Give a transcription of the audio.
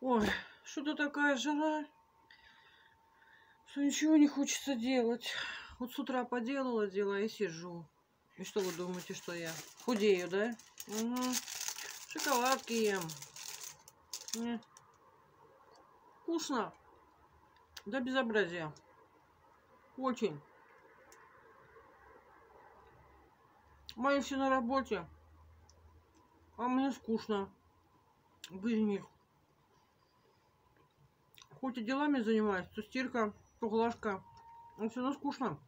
Ой, что-то такая жара, что ничего не хочется делать. Вот с утра поделала дела и сижу. И что вы думаете, что я худею, да? Угу. Шоколадки ем. Не. Вкусно. Да безобразия. Очень. Мои все на работе. А мне скучно. Без них. Хоть и делами занимаюсь, то стирка, то глажка. Но все равно скучно.